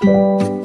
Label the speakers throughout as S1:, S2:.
S1: Thank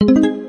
S1: you